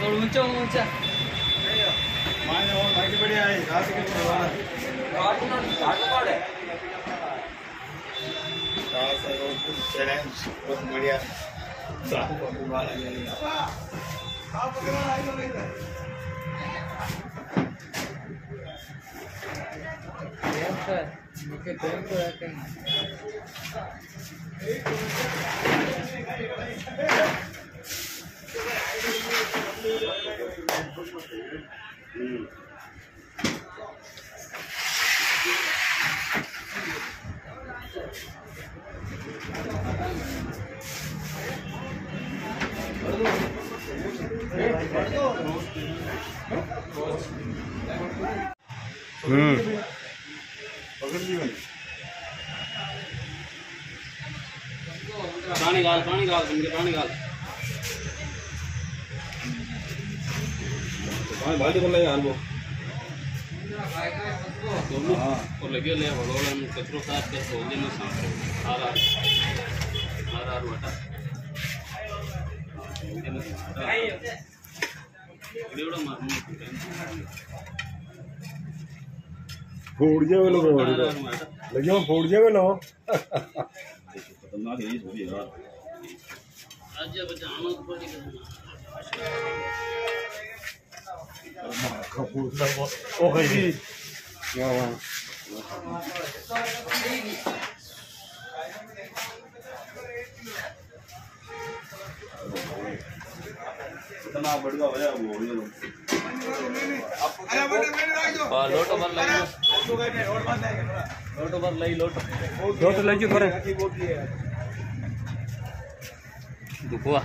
थोड़ा ऊँचा ऊँचा मायने और बाकी बढ़िया है रात के परवाना रात से रोज चैलेंज बहुत बढ़िया साहब को बुला लिया आप पकड़ा आई तो नहीं साफ़ परवाना हम्म पकड़ ली भाई पानी पानी पानी हाँ बाल्टी कर ले यार वो और लगे ले बड़ोड़ा में कचरो साफ़ कर तो दिन साफ़ आ रहा आ रहा बटा इधर मारने फोड़ जावे लो फोड़ लगे वो फोड़ जावे लो खतरनाक है ये यार आज जब जानो तो पड़ेगा ओ है। वाह वाह इतना बढ़िया हो जाए वो ये हाँ, लोटो भर लगी लोटो भर लगी लोटो तो लगे करे दुखवा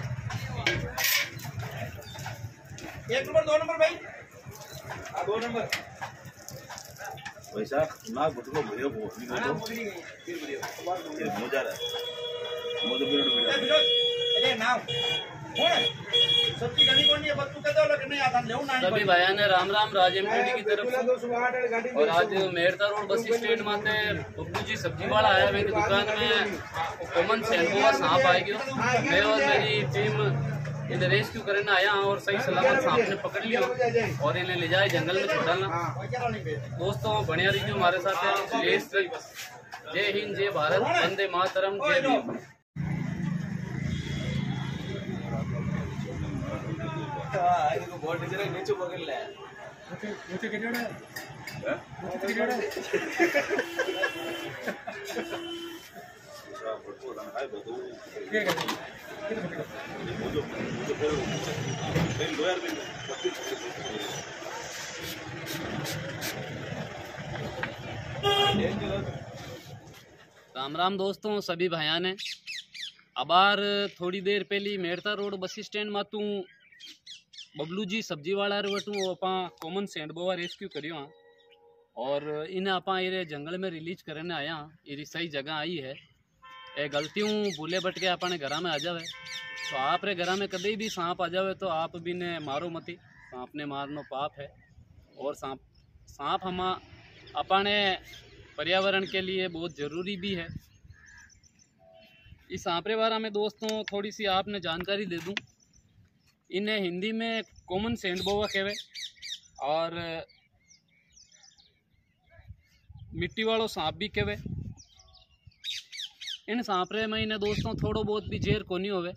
एक नंबर दो नंबर भाई दो नंबर वैसा ना गुटको भरियो वो ये मज़ा रहा है मोदे पीरियड वीडियो अरे नाम कौन है? हो सभी भाइयों ने राम राम राज एमपीडी की तरफ़ से। और आज मेहरता रोड बस स्टैंड माते बब्बू जी सब्ज़ी वाला आया मेरी दुकान में। कॉमन सैंपो का सांप आ गयो। मैं और मेरी टीम इन्हें रेस्क्यू करने आया हूँ और सही सलामत सांप ने पकड़ लियो। और इन्हें ले जाए जंगल में छोड़ना दोस्तों बढ़िया रहियो हमारे साथ जय हिंद जय भारत वंदे मातरम जय भीम। नीचे पकड़ ले राम राम दोस्तों सभी भाइयों ने अबार थोड़ी देर पहली मेरता रोड बस स्टैंड में तू बबलू जी, सब्ज़ी वाला वटू अपा कॉमन सैंड बोवा रेस्क्यू करियो हाँ। और इन्हें अपा इरे जंगल में रिलीज़ करने आया हाँ। इरी सही जगह आई है। ए गलतियों भूले भट के अपने घर में आ जावे। तो आप रे घर में कभी भी सांप आ जावे तो आप भी ने मारो मती। सांप ने मारनो पाप है। और सांप सांप हम अपने पर्यावरण के लिए बहुत ज़रूरी भी है। इस सांपरे बारे में दोस्तों, थोड़ी सी आपने जानकारी दे दूँ। इन्हें हिंदी में कॉमन सेंड बोवा कहवे और, मिट्टी वालों सांप भी कहवे इन सांपरे में इन्हें दोस्तों थोड़ो बहुत भी जेर कोनी होवे।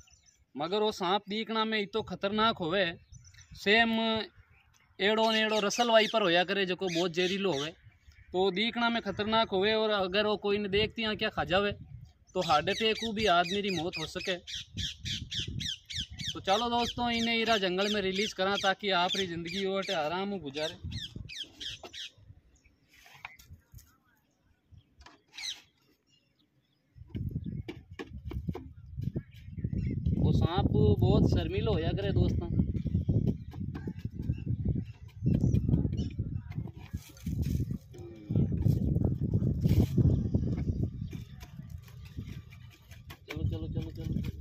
मगर वो सांप दीखना में इतो खतरनाक होवे। सेम एड़ो ने एड़ो रसल वाइपर होया करे जो बहुत जहरीलो होवे। तो दीखना में खतरनाक होवे और अगर वो कोई ने देखती यहाँ क्या खा जावे? तो हार्ट अटैक को भी आदमी की मौत हो सके। तो चलो दोस्तों, इन्हें इरा जंगल में रिलीज़ करा ताकि आप री ज़िंदगी वोट आराम गुजारे। वो सांप बहुत शर्मिलो होया करे दोस्तों चलो चलो चलो चलो चलो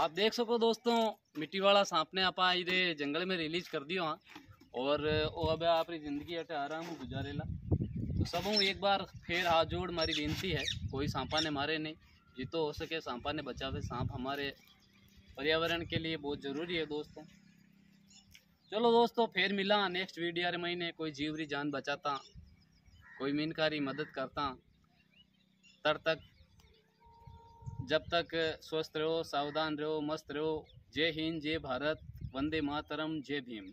आप देख सको दोस्तों मिट्टी वाला सांप ने आपा इधे जंगल में रिलीज़ कर दियो हाँ। और वो अब अपनी ज़िंदगी अटे आराम गुजारेला तो सब हूँ एक बार फिर हाथ जोड़ मारी विनती है, कोई सांपा ने मारे नहीं। जितो हो सके सांपा ने बचावे सांप हमारे पर्यावरण के लिए बहुत ज़रूरी है दोस्तों। चलो दोस्तों, फिर मिला नेक्स्ट वीडियो रे महीने। कोई जीवरी जान बचाता, कोई मीनकारी मदद करता, तब तक जब तक स्वस्थ रहो, सावधान रहो, मस्त रहो। जय हिंद, जय भारत, वंदे मातरम, जय भीम।